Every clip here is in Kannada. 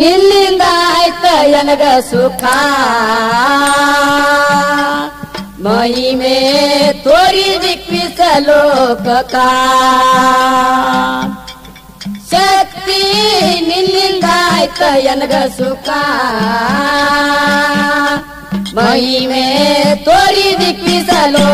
ನಿನ್ನಿಂದ ಆಯ್ತ ಎನಗ ಸುಖ. ಮಹಿಮೆ ತೋರಿ ದಿಕ್ಕಿಸಲು ಕಕ ಶಕ್ತಿ ನಿನ್ನಿಂದ ಆಯ್ತ ಎನಗ ಸುಖ. ಮಹಿಮೆ ತೋರಿ ದಿಕ್ಕಿಸಲು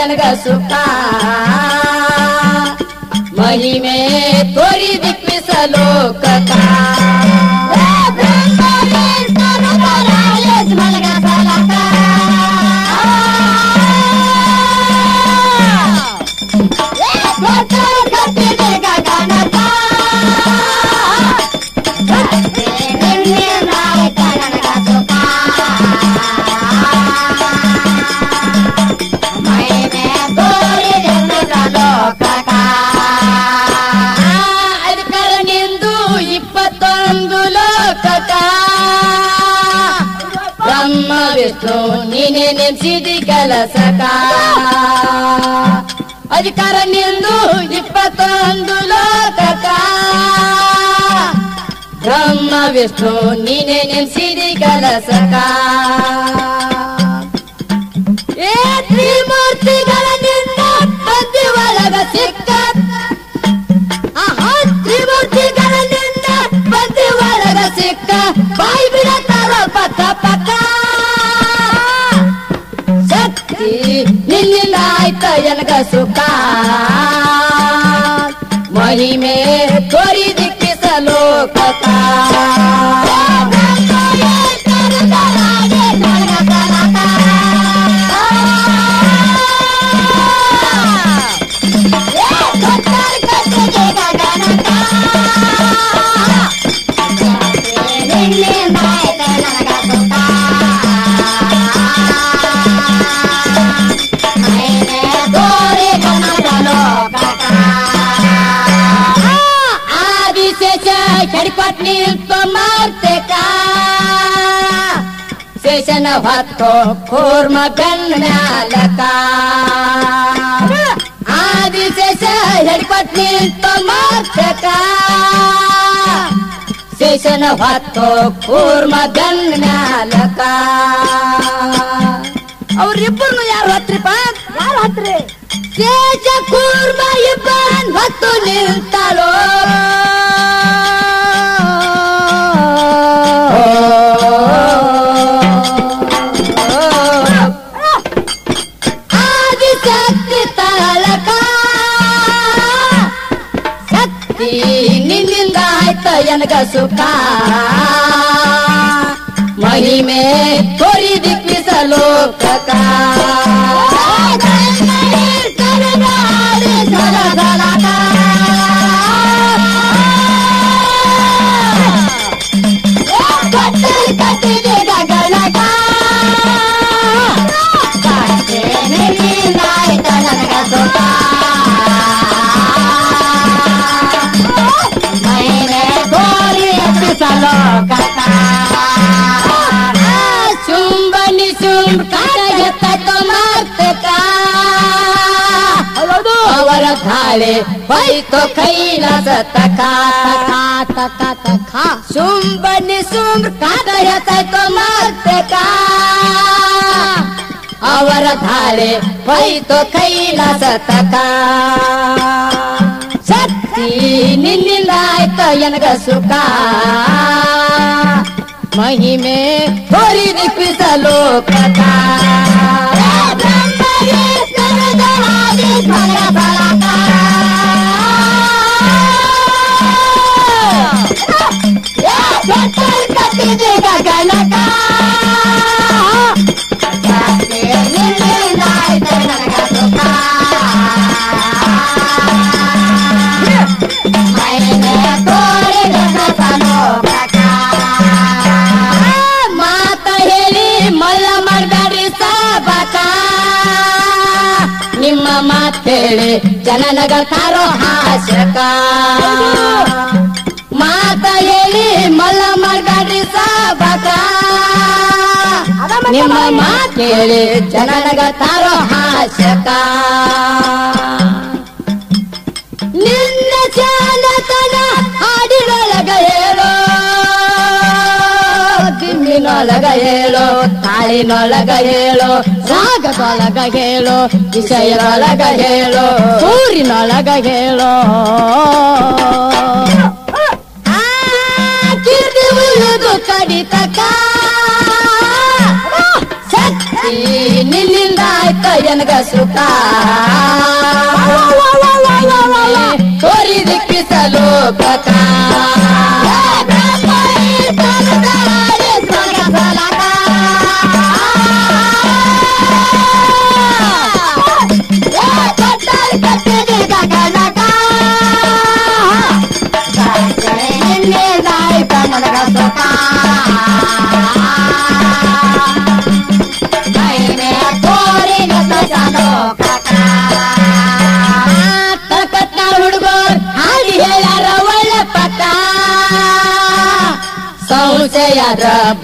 ಆಯ್ತ ಎನಗ ಸುಖ ಮಹಿಮೆ ತೋರಿ ದಿಕ್ಕಿಸಲು ಬ್ರಹ್ಮ ನೀನೇ ನೀನೆ ನೆನ್ಸಿದಿ ಕೆಲಸಕ. ಅಧಿಕಾರ ನಿಂದು ಇಪ್ಪತ್ತೊಂದು ಲೋಕಕ. ಬ್ರಹ್ಮ ವಿಷ್ಣು ನೀನೆ ನೆನ್ಸಿದಿ ಕೆಲಸಕ. ಏ ತ್ರಿಮೂರ್ತಿಗಳ ನಿನ್ನ ಬದ್ದಿ ಒಳಗ ಸಿಕ್ಕ. ಆಹಾ, ತ್ರಿಮೂರ್ತಿಗಳ ನಿನ್ನ ಬದ್ದಿ ಒಳಗ ಸಿಕ್ಕ. ಬಾಯಿ लोकता मरी में थोड़ी दिख सलोकता ಶೇಷನ ಹೊತ್ತು ಕೂರ್ಮ ಬೆನ್ನಲಕ ಆದಿಶೇಷ ಹೆಡಿಪಟ್ನಿ ಮಾರ್ತೇಕ ಶೇಷನ ಹೊತ್ತು ಕೂರ್ಮ ಬೆನ್ನಲಕ ಅವ್ರಿಬ್ಬರು ಯಾರು ಹತ್ರಿಪ್ಪ ಯಾರು ಹತ್ರಿ ಶೇಷ ಕೂರ್ಮ ಇಬ್ಬನ್ ಹೊತ್ತು ನಿಲ್ತಾಳೋ सुखा। महिमे थोरी दिक्विसलोकता धावे तो खैला तका तका तका तका। सुंबने सुंब कादया तो मत का? अवर धावे तो खैला तका। शक्ति निलाय तो यनग सुका। महिमे थोरी निपित लोकता। ಕಥಾ ಜನನಗ ತಾರೋ ಹಾಸ್ಯಕ. ಮಾತ ಹೇಳಿ ಮಲ್ಲ ಮಗಡಿ ಸಾಬಕ ನಿಮ್ಮ ಮಾತೇಳಿ ಜನನಗ ತಾರೋ ಹಾಸ್ಯಕ. ದಿಮ್ಮಿನೊಳಗ ಹೇಳೋ ತಾಳಿನೊಳಗ ಹೇಳೋ ರಾಗದೊಳಗ ಹೇಳೋ ವಿಷಯದೊಳಗ ಹೇಳೋ ಊರಿನೊಳಗ ಹೇಳೋ ಆ ಕೀರ್ತಿ ಉಳಿದು ಕಡಿತಕ ಶಕ್ತಿ ನಿನ್ನಿಂದ ಆಯ್ತ ಎನಗ ಸುಖ ತೋರಿದಿಕ್ಕಿಸಲು ಕಥ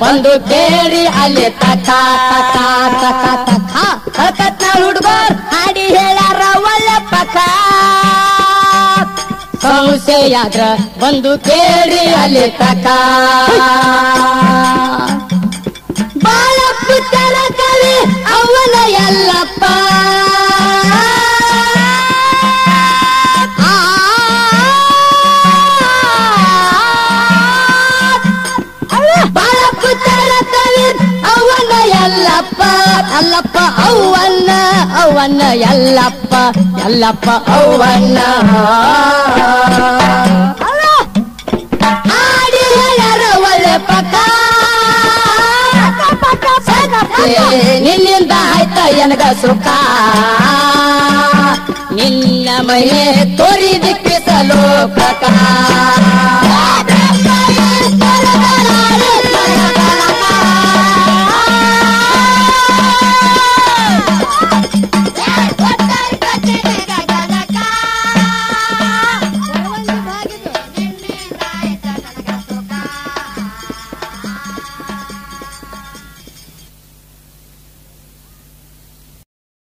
ಬಂದು ಕೇಳಿ ಅಲ್ಲಿ ತಕ ತಕ ತಕ ತಕ ತಕತ್ನ ಹುಡುಗರ್ ಹಾಡಿ ಹೇಳಾರ ಒಳ್ಳೆ ಪಕ ಸಂಶಯಾದ್ರ ಬಂದು ಕೇಳಿ ಅಲ್ಲಿ ತಕ ಬಾಳಪ್ಪ ಕವಿ, ಅವನ ಎಲ್ಲಪ್ಪ ಅಲ್ಲಪ್ಪ ಅವ್ವನ್ನ ಅವ್ವನ್ನ ಎಲ್ಲಪ್ಪ ಎಲ್ಲಪ್ಪ ಅವ್ವನ್ನ. ನಿನ್ನಿಂದ ಆಯ್ತ ಎನಗ ಸುಖ. ನಿನ್ನ ಮನೆ ದಿಕ್ಕಿಸಲು ಪ್ರಕಾರ